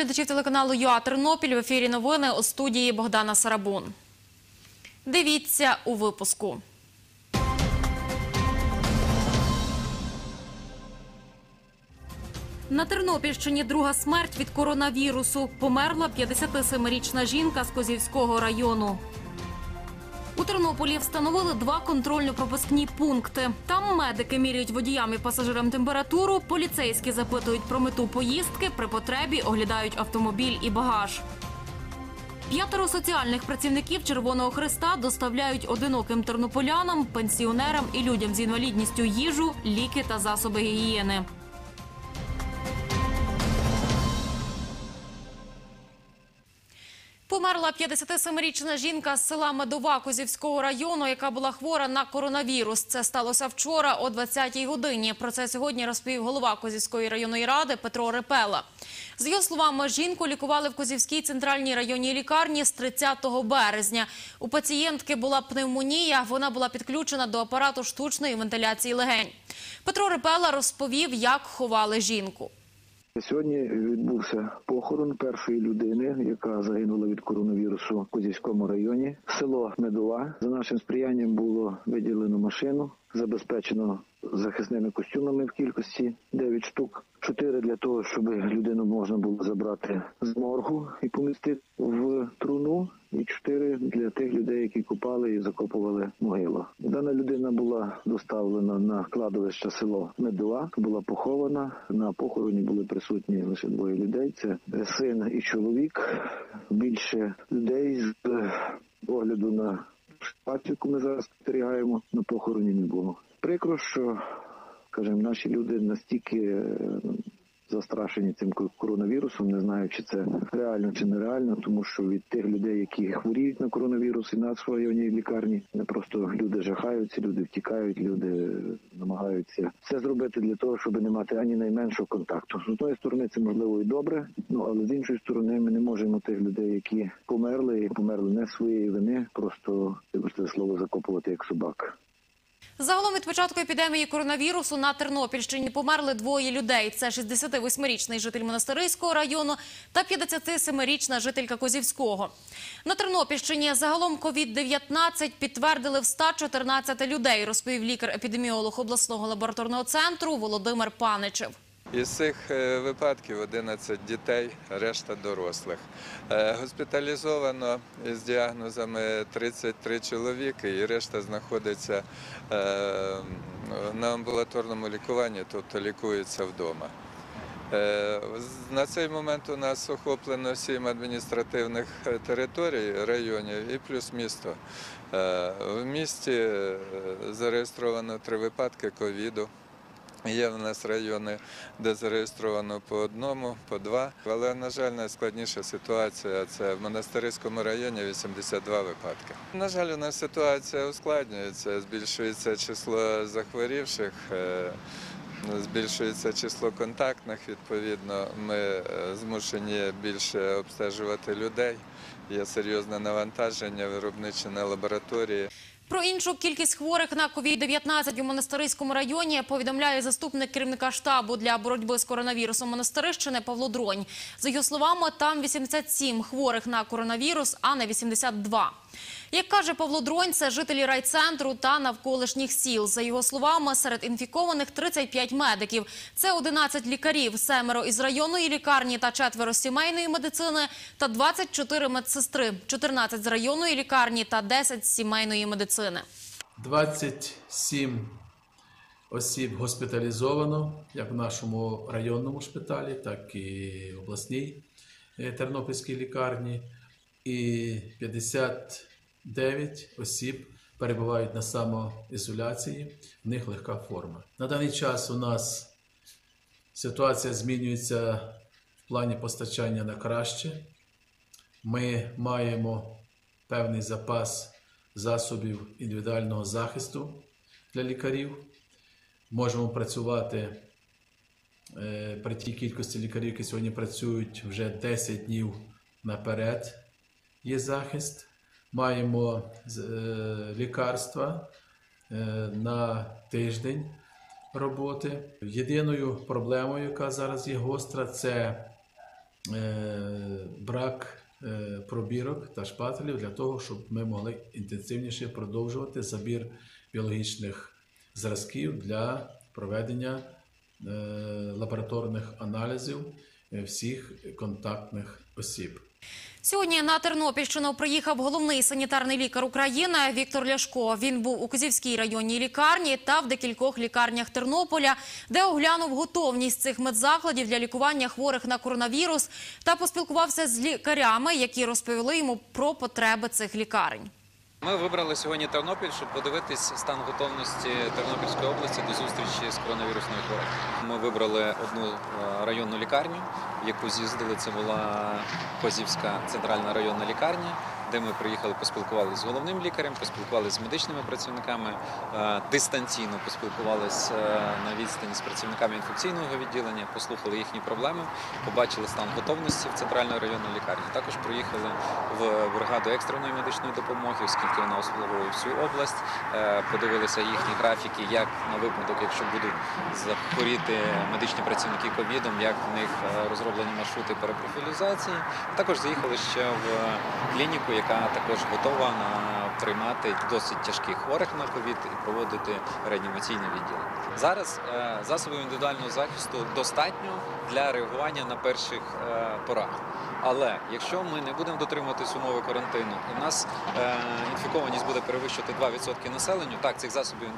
Глядачів телеканалу ЮА Тернопіль. В ефірі новини у студії Богдана Сарабун. Дивіться у випуску. На Тернопільщині друга смерть від коронавірусу. Померла 57-річна жінка з Козівського району. У Тернополі встановили два контрольно-пропускні пункти. Там медики міряють водіям і пасажирам температуру, поліцейські запитують про мету поїздки, при потребі оглядають автомобіль і багаж. П'ятеро соціальних працівників Червоного Христа доставляють одиноким тернополянам, пенсіонерам і людям з інвалідністю їжу, ліки та засоби гігієни. Померла 57-річна жінка з села Медова Козівського району, яка була хвора на коронавірус. Це сталося вчора о 20-й годині. Про це сьогодні розповів голова Козівської районної ради Петро Репела. З його словами, жінку лікували в Козівській центральній районній лікарні з 30 березня. У пацієнтки була пневмонія. Вона була підключена до апарату штучної вентиляції легень. Петро Репела розповів, як ховали жінку. Сьогодні відбувся похорон першої людини, яка загинула від коронавірусу в Козівському районі. Село Медова. За нашим сприянням було виділено машину, забезпечено захисними костюмами в кількості 9 штук. Чотири для того, щоб людину можна було забрати з моргу і помістити в труну, і чотири для тих людей, які купали і закопували могилу. Дана людина була доставлена на кладовище село Медова, була похована. На похороні були присутні лише двоє людей. Це син і чоловік. Більше людей з огляду на ситуацію, яку ми зараз спостерігаємо, на похороні не було. Прикро, що скажімо, наші люди настільки е, застрашені цим коронавірусом, не знаю, чи це реально чи нереально, тому що від тих людей, які хворіють на коронавірус і на районній лікарні, не просто люди жахаються, люди втікають, люди намагаються все зробити для того, щоб не мати ані найменшого контакту. З одної сторони, це можливо і добре, ну але з іншої сторони, ми не можемо тих людей, які померли і померли не своєї вини, просто вибачте слово закопувати як собак. Загалом від початку епідемії коронавірусу на Тернопільщині померли двоє людей. Це 68-річний житель Монастириського району та 57-річна жителька Козівського. На Тернопільщині загалом COVID-19 підтвердили в 114 людей, розповів лікар-епідеміолог обласного лабораторного центру Володимир Паничев. Із цих е, випадків 11 дітей, решта дорослих. Е, Госпіталізовано із діагнозами 33 чоловіки, і решта знаходиться е, на амбулаторному лікуванні, тобто лікуються вдома. На цей момент у нас охоплено сім адміністративних територій, районів і плюс місто. В місті зареєстровано три випадки ковіду. Є в нас райони, де зареєстровано по одному, по два. Але, на жаль, найскладніша ситуація це в Монастириському районі 82 випадки. На жаль, у нас ситуація ускладнюється, збільшується число захворівших. е, Збільшується число контактних, відповідно, ми е, змушені більше обстежувати людей. Є серйозне навантаження виробниче на лабораторії. Про іншу кількість хворих на COVID-19 у Монастириському районі повідомляє заступник керівника штабу для боротьби з коронавірусом Монастирищини Павло Дронь. За його словами, там 87 хворих на коронавірус, а не 82. Як каже Павло Дронь, це жителі райцентру та навколишніх сіл. За його словами, серед інфікованих 35 медиків. Це 11 лікарів, семеро із районної лікарні та четверо сімейної медицини та 24 медсестри, 14 з районної лікарні та 10 з сімейної медицини. 27 осіб госпіталізовано як в нашому районному шпиталі, так і в обласній е, Тернопільській лікарні. І 59 осіб перебувають на самоізоляції, в них легка форма. На даний час у нас ситуація змінюється в плані постачання на краще. Ми маємо певний запас засобів індивідуального захисту для лікарів. Можемо працювати е, при тій кількості лікарів, які сьогодні працюють вже 10 днів наперед. Є захист. Маємо е, лікарства е, на тиждень роботи. Єдиною проблемою, яка зараз є гостра, це е, брак пробірок та шпателів для того, щоб ми могли інтенсивніше продовжувати забір біологічних зразків для проведення лабораторних аналізів всіх контактних осіб. Сьогодні на Тернопільщину приїхав головний санітарний лікар України Віктор Ляшко. Він був у Козівській районній лікарні та в декількох лікарнях Тернополя, де оглянув готовність цих медзакладів для лікування хворих на коронавірус та поспілкувався з лікарями, які розповіли йому про потреби цих лікарень. Ми вибрали сьогодні Тернопіль, щоб подивитись стан готовності Тернопільської області до зустрічі з коронавірусною хворобою. Ми вибрали одну е, районну лікарню, в яку з'їздили. Це була Козівська центральна районна лікарня, де ми приїхали, поспілкувалися з головним лікарем, поспілкувалися з медичними працівниками, е, дистанційно поспілкувалися на відстані з працівниками інфекційного відділення, послухали їхні проблеми, побачили стан готовності в центральної районної лікарні. Також приїхали в бригаду екстреної медичної допомоги, оскільки вона обслуговує всю область. Е, Подивилися їхні графіки, як на випадок, якщо будуть захворіти медичні працівники ковідом, як в них е, розроблені маршрути перепрофілізації. Також заїхали ще в клініку, яка також готова приймати досить тяжких хворих на ковід і проводити реанімаційне відділення. Зараз е, засобів індивідуального захисту достатньо для реагування на перших е, порах. Але якщо ми не будемо дотримуватись умови карантину, і в нас е, інфікованість буде перевищувати 2% населенню, так цих засобів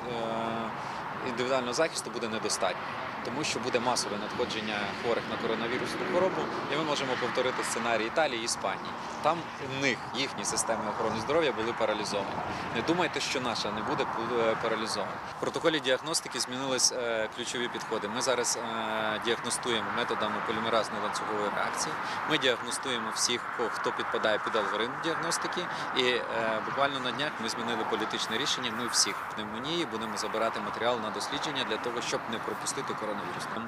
індивідуального захисту буде недостатньо, тому що буде масове надходження хворих на коронавірусну хворобу, і ми можемо повторити сценарій Італії і Іспанії. Там у них їхні системи охорони здоров'я були паралізовані. Не думайте, що наша не буде е, паралізована. В протоколі діагностики змінились е, ключові підходи. Ми зараз е, діагностуємо методами полімеразної ланцюгової реакції. Ми діагностуємо всіх, хто підпадає під алгоритм діагностики. І буквально на днях ми змінили політичне рішення. Ми всіх пневмонії будемо забирати матеріал на дослідження для того, щоб не пропустити коронавірус.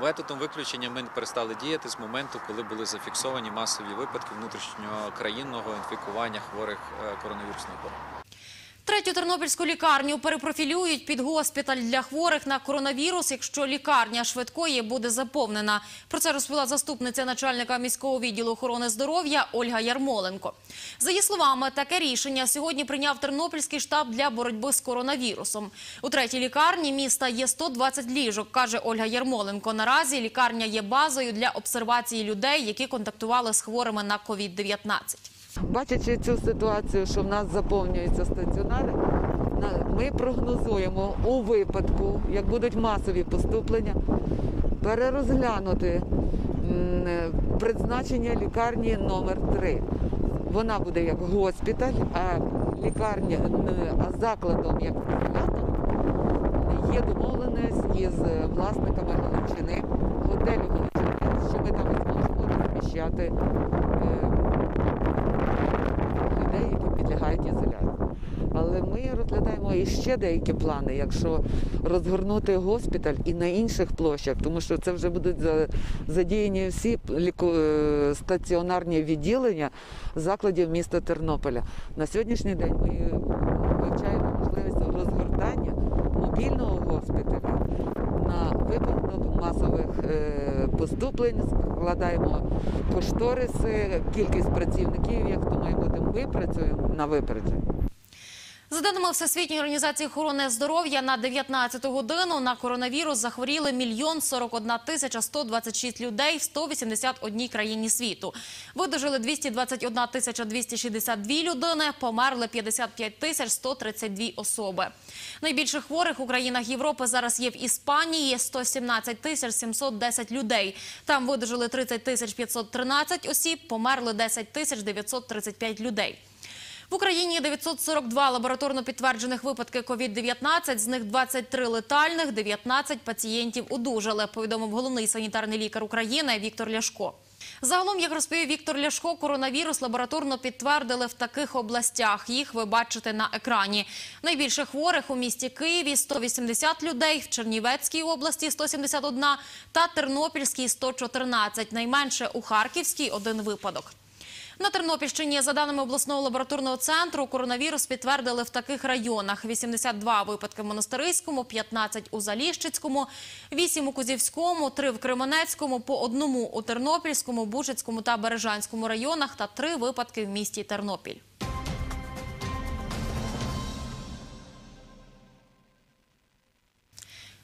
Методом виключення ми перестали діяти з моменту, коли були зафіксовані масові випадки внутрішньокраїнного інфікування хворих е, коронавірусною хворобою. Третю тернопільську лікарню перепрофілюють під госпіталь для хворих на коронавірус, якщо лікарня швидкої буде заповнена. Про це розповіла заступниця начальника міського відділу охорони здоров'я Ольга Ярмоленко. За її словами, таке рішення сьогодні прийняв Тернопільський штаб для боротьби з коронавірусом. У третій лікарні міста є 120 ліжок, каже Ольга Ярмоленко. Наразі лікарня є базою для обсервації людей, які контактували з хворими на COVID-19. Бачачи цю ситуацію, що в нас заповнюються стаціонари, ми прогнозуємо у випадку, як будуть масові поступлення, перерозглянути е, призначення лікарні номер 3 Вона буде як госпіталь, а лікарня, а закладом як стаціонаром є домовленість із е, власниками Галичини, готелю Галичини, що ми там зможемо розміщати е, людей, які підлягають ізоляції. Але ми розглядаємо і ще деякі плани, якщо розгорнути госпіталь і на інших площах, тому що це вже будуть задіяні всі е, стаціонарні відділення закладів міста Тернополя. На сьогоднішній день ми вивчаємо можливість розгортання мобільного госпіталя на випадок масових е, поступлень, складаємо кошториси, кількість працівників, як то ми будемо ми працюємо на випередження. За даними Всесвітньої організації охорони здоров'я, на 19 годину на коронавірус захворіли мільйон 41 тисяча 126 людей в 181 країні світу. Видужили 221 тисяча 262 людини, померли 55 тисяч 132 особи. Найбільше хворих у країнах Європи зараз є в Іспанії – 117 тисяч 710 людей. Там видужили 30 тисяч 513 осіб, померли 10 тисяч 935 людей. В Україні 942 лабораторно підтверджених випадки COVID-19, з них 23 летальних, 19 пацієнтів одужали, повідомив головний санітарний лікар України Віктор Ляшко. Загалом, як розповів Віктор Ляшко, коронавірус лабораторно підтвердили в таких областях. Їх ви бачите на екрані. Найбільше хворих у місті Києві – 180 людей, в Чернівецькій області – 171 та Тернопільській – 114. Найменше у Харківській – один випадок. На Тернопільщині, за даними обласного лабораторного центру, коронавірус підтвердили в таких районах: 82 випадки в Монастириському, 15 у Заліщицькому, 8 у Кузівському, 3 в Кременецькому, по одному у Тернопільському, Бужицькому та Бережанському районах та 3 випадки в місті Тернопіль.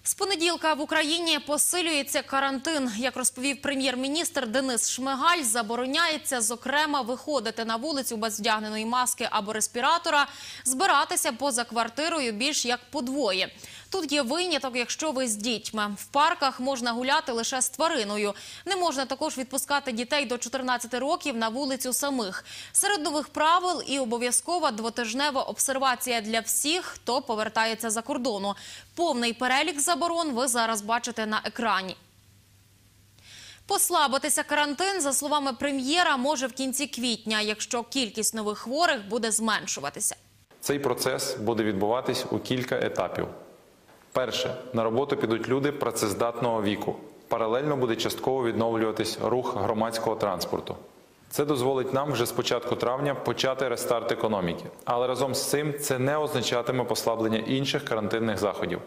З понеділка в Україні посилюється карантин. Як розповів прем'єр-міністр Денис Шмигаль, забороняється зокрема виходити на вулицю без вдягненої маски або респіратора, збиратися поза квартирою більш як подвоє. Тут є виняток, якщо ви з дітьми. В парках можна гуляти лише з твариною. Не можна також відпускати дітей до 14 років на вулицю самих. Серед нових правил і обов'язкова двотижнева обсервація для всіх, хто повертається за кордону. Повний перелік заборон ви зараз бачите на екрані. Послабитися карантин, за словами прем'єра, може в кінці квітня, якщо кількість нових хворих буде зменшуватися. Цей процес буде відбуватись у кілька етапів. Перше, на роботу підуть люди працездатного віку. Паралельно буде частково відновлюватись рух громадського транспорту. Це дозволить нам вже з початку травня почати рестарт економіки. Але разом з цим це не означатиме послаблення інших карантинних заходів.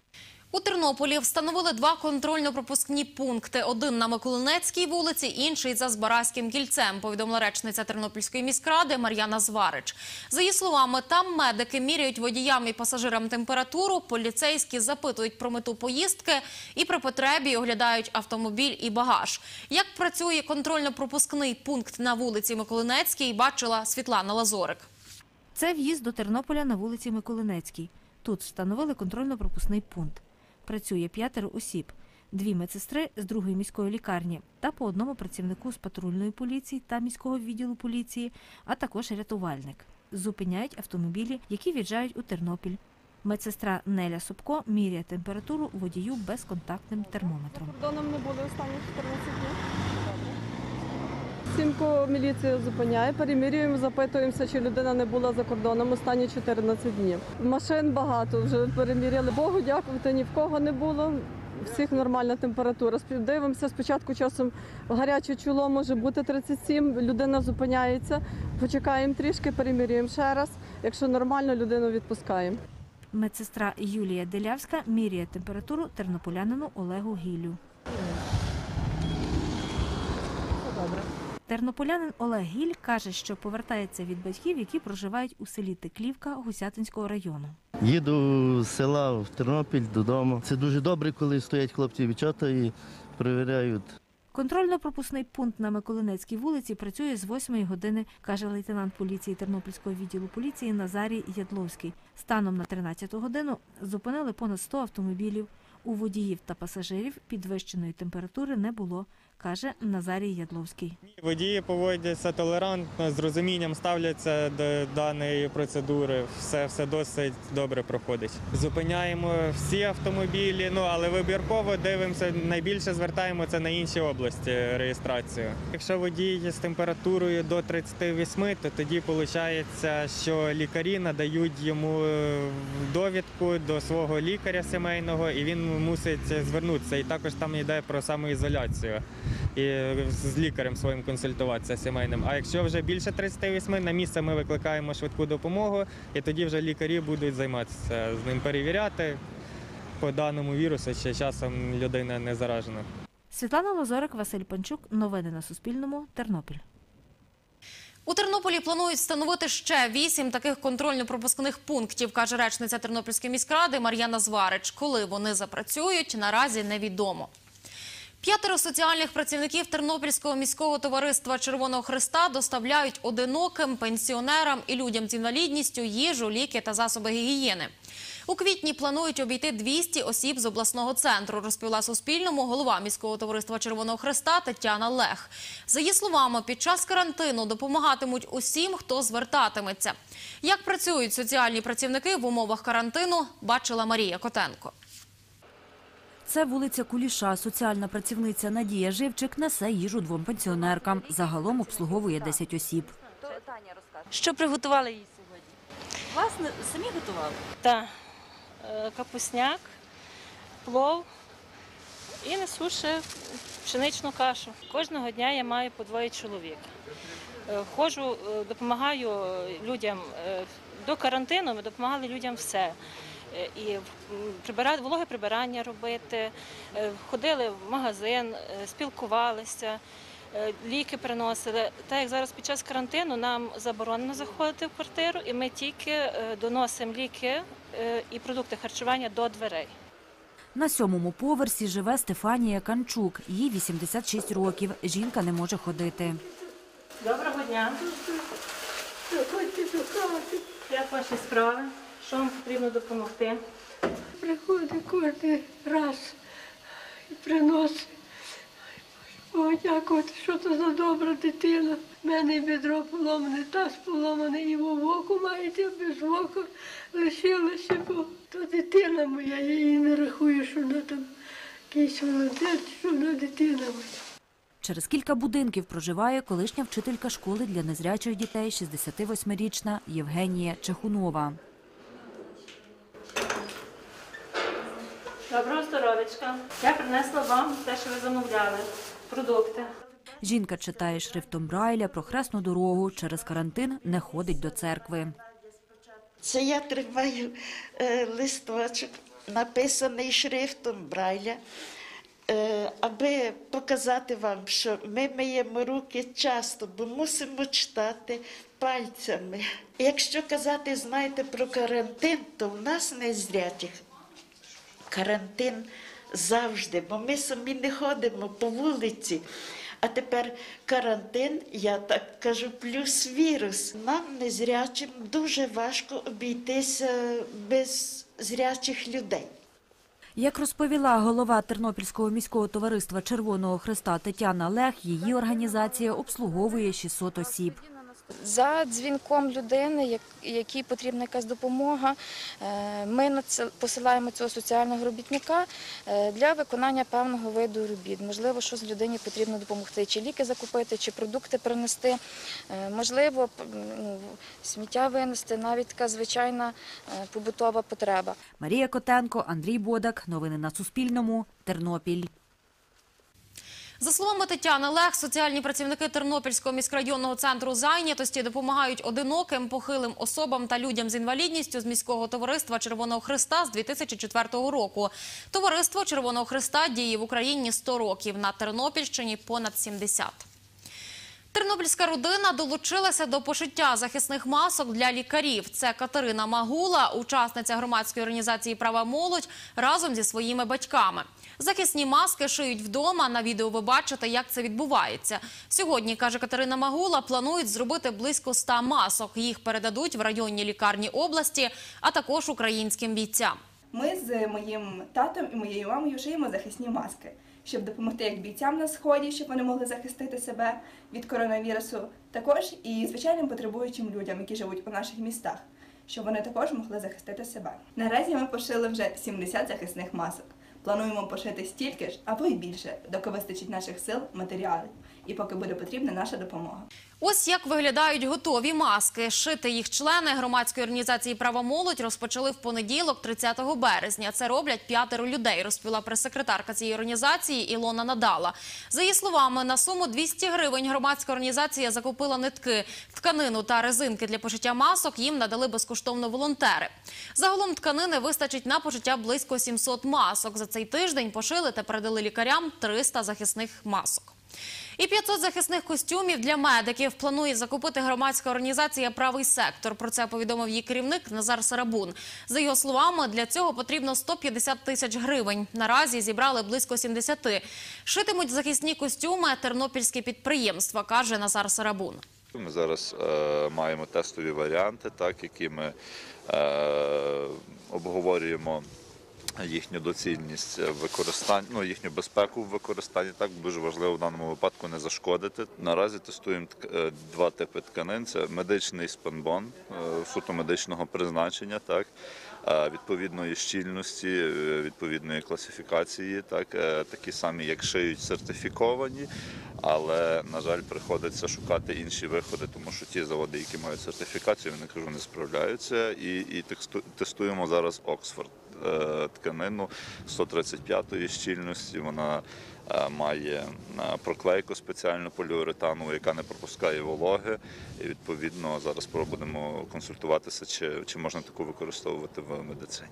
У Тернополі встановили два контрольно-пропускні пункти. Один на Миколинецькій вулиці, інший за Збаразьким кільцем, повідомила речниця Тернопільської міськради Мар'яна Зварич. За її словами, там медики міряють водіям і пасажирам температуру, поліцейські запитують про мету поїздки і при потребі оглядають автомобіль і багаж. Як працює контрольно-пропускний пункт на вулиці Миколинецькій, бачила Світлана Лазорик. Це в'їзд до Тернополя на вулиці Миколинецькій. Тут встановили контрольно-пропускний пункт. Працює п'ятеро осіб, дві медсестри з другої міської лікарні та по одному працівнику з патрульної поліції та міського відділу поліції, а також рятувальник. Зупиняють автомобілі, які в'їжджають у Тернопіль. Медсестра Неля Собко міряє температуру водію безконтактним термометром. Кордоном не були останні 14 днів. Сімку міліція зупиняє, перемірюємо, запитуємося, чи людина не була за кордоном останні 14 днів. Машин багато вже переміряли. Богу дякувати, ні в кого не було. Всіх нормальна температура. Дивимося спочатку часом гаряче чоло може бути 37, людина зупиняється, почекаємо трішки, перемірюємо ще раз. Якщо нормально, людину відпускаємо. Медсестра Юлія Делявська міряє температуру тернополянину Олегу Гілю. Тернополянин Олег Гіль каже, що повертається від батьків, які проживають у селі Теклівка Гусятинського району. Їду з села в Тернопіль додому. Це дуже добре, коли стоять хлопці дівчата і перевіряють. Контрольно-пропускний пункт на Миколинецькій вулиці працює з 8 години, каже лейтенант поліції Тернопільського відділу поліції Назарій Ядловський. Станом на 13 годину зупинили понад 100 автомобілів. У водіїв та пасажирів підвищеної температури не було, каже Назарій Ядловський. Водії поводяться толерантно, з розумінням ставляться до даної процедури. Все, все досить добре проходить. Зупиняємо всі автомобілі, ну але вибірково дивимося. Найбільше звертаємо це на інші області реєстрацію. Якщо водій з температурою до 38, то тоді виходить, що лікарі надають йому е, довідку до свого лікаря сімейного, і він мусить звернутися. І також там йде про самоізоляцію і з лікарем своїм консультуватися сімейним. А якщо вже більше 38, на місце ми викликаємо швидку допомогу, і тоді вже лікарі будуть займатися з ним перевіряти по даному вірусу, чи часом людина не заражена. Світлана Лозорик, Василь Панчук. Новини на Суспільному. Тернопіль. У Тернополі планують встановити ще вісім таких контрольно-пропускних пунктів, каже речниця Тернопільської міськради Мар'яна Зварич. Коли вони запрацюють, наразі невідомо. П'ятеро соціальних працівників Тернопільського міського товариства Червоного Христа доставляють одиноким пенсіонерам і людям з інвалідністю їжу, ліки та засоби гігієни. У квітні планують обійти 200 осіб з обласного центру, розповіла Суспільному голова міського товариства Червоного Христа Тетяна Лех. За її словами, під час карантину допомагатимуть усім, хто звертатиметься. Як працюють соціальні працівники в умовах карантину, бачила Марія Котенко. Це вулиця Куліша. Соціальна працівниця Надія Живчик несе їжу двом пенсіонеркам. Загалом обслуговує 10 осіб. Що приготували їй сьогодні? Власне, самі готували? Та е, капусняк, плов і несу ще пшеничну кашу. Кожного дня я маю по двоє чоловік. Е, Ходжу, е, допомагаю людям до карантину. Ми допомагали людям все. Е, І прибирати вологе прибирання робити, е, ходили в магазин, е, спілкувалися, ліки приносили. Так як зараз під час карантину нам заборонено заходити в квартиру, і ми тільки доносимо ліки і продукти харчування до дверей. На сьомому поверсі живе Стефанія Канчук. Їй 86 років. Жінка не може ходити. Доброго дня. Як ваші справи? Що вам потрібно допомогти? Приходить кожен раз і приносить. О, дякувати, що це за добра дитина. У мене і бедро поломане, таз поломаний, і в оку маєте, без ока лишилося, бо то дитина моя, я її не рахую, що вона там якийсь волонтер, що вона дитина моя. Через кілька будинків проживає колишня вчителька школи для незрячих дітей, 68-річна Євгенія Чехунова. Доброго здоров'ячка. Я принесла вам те, що ви замовляли. Продукти. Жінка читає шрифтом Брайля про хресну дорогу. Через карантин не ходить до церкви. Це я тримаю е, листочок, написаний шрифтом Брайля, е, аби показати вам, що ми миємо руки часто, бо мусимо читати пальцями. Якщо казати, знаєте, про карантин, то в нас незрячих карантин завжди, бо ми самі не ходимо по вулиці. А тепер карантин, я так кажу, плюс вірус. Нам незрячим дуже важко обійтися без зрячих людей. Як розповіла голова Тернопільського міського товариства Червоного Христа Тетяна Лех, її організація обслуговує 600 осіб. За дзвінком людини, як- якій потрібна якась допомога, е, ми посилаємо цього соціального робітника е, для виконання певного виду робіт. Можливо, щось людині потрібно допомогти, чи ліки закупити, чи продукти принести, Е, можливо, ну, сміття винести, навіть така звичайна побутова потреба. Марія Котенко, Андрій Бодак. Новини на Суспільному. Тернопіль. За словами Тетяни Лех, соціальні працівники Тернопільського міськрайонного центру зайнятості допомагають одиноким, похилим особам та людям з інвалідністю з міського товариства Червоного Христа з 2004 року. Товариство Червоного Христа діє в Україні 100 років, на Тернопільщині понад 70. Тернопільська родина долучилася до пошиття захисних масок для лікарів. Це Катерина Магула, учасниця громадської організації Права молодь разом зі своїми батьками. Захисні маски шиють вдома. На відео ви бачите, як це відбувається. Сьогодні, каже Катерина Магула, планують зробити близько 100 масок. Їх передадуть в районні лікарні області, а також українським бійцям. Ми з моїм татом і моєю мамою шиємо захисні маски, щоб допомогти як бійцям на сході, щоб вони могли захистити себе від коронавірусу, також і звичайним потребуючим людям, які живуть у наших містах, щоб вони також могли захистити себе. Наразі ми пошили вже 70 захисних масок. Плануємо пошити стільки ж або й більше, доки вистачить наших сил, матеріалів, і поки буде потрібна наша допомога. Ось як виглядають готові маски. Шити їх члени громадської організації «Права молодь» розпочали в понеділок, 30 березня. Це роблять п'ятеро людей, розповіла прес-секретарка цієї організації Ілона Надала. За її словами, на суму 200 гривень громадська організація закупила нитки, тканину та резинки для пошиття масок. Їм надали безкоштовно волонтери. Загалом тканини вистачить на пошиття близько 700 масок. За цей тиждень пошили та передали лікарям 300 захисних масок. І 500 захисних костюмів для медиків планує закупити громадська організація Правий сектор. Про це повідомив її керівник Назар Сарабун. За його словами, для цього потрібно 150 тисяч гривень. Наразі зібрали близько 70. Шитимуть захисні костюми тернопільські підприємства, каже Назар Сарабун. Ми зараз е, маємо тестові варіанти, так, які ми е, обговорюємо їхню доцільність використання, ну, їхню безпеку в використанні. Так дуже важливо в даному випадку не зашкодити. Наразі тестуємо е, два типи тканин: це медичний спанбон е, суто медичного призначення, так. е, Відповідної щільності, відповідної класифікації, так такі самі, як шиють сертифіковані, але на жаль, приходиться шукати інші виходи, тому що ті заводи, які мають сертифікацію, вони кажу, не справляються. І, і тестуємо зараз Оксфорд. Е, тканину 135-ї щільності. Вона е, має е, проклейку спеціальну поліуретанову, яка не пропускає вологи. І відповідно зараз будемо консультуватися, чи, чи можна таку використовувати в медицині.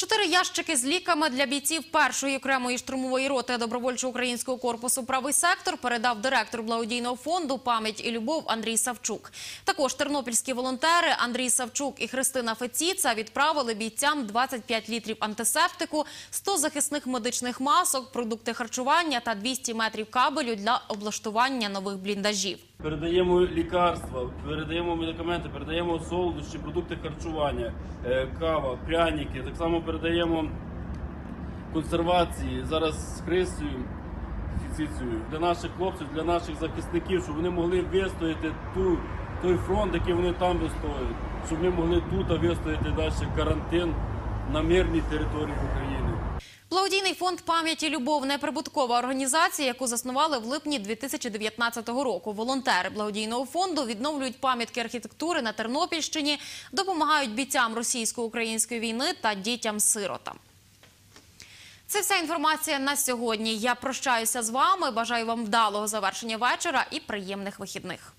Чотири ящики з ліками для бійців першої окремої штурмової роти добровольчо-українського корпусу «Правий сектор» передав директор благодійного фонду «Пам'ять і любов» Андрій Савчук. Також тернопільські волонтери Андрій Савчук і Христина Феціца відправили бійцям 25 літрів антисептику, 100 захисних медичних масок, продукти харчування та 200 метрів кабелю для облаштування нових бліндажів. Передаємо лікарства, передаємо медикаменти, передаємо солодощі, продукти харчування, е, кава, пряники. Так само передаємо консервації зараз з Христою, Фіцицею для наших хлопців, для наших захисників, щоб вони могли вистояти ту, той фронт, який вони там вистоюють, щоб ми могли тут вистояти далі карантин на мирній території України. Благодійний фонд «Пам'ять і любов» – неприбуткова організація, яку заснували в липні 2019 року. Волонтери благодійного фонду відновлюють пам'ятки архітектури на Тернопільщині, допомагають бійцям російсько-української війни та дітям-сиротам. Це вся інформація на сьогодні. Я прощаюся з вами. Бажаю вам вдалого завершення вечора і приємних вихідних.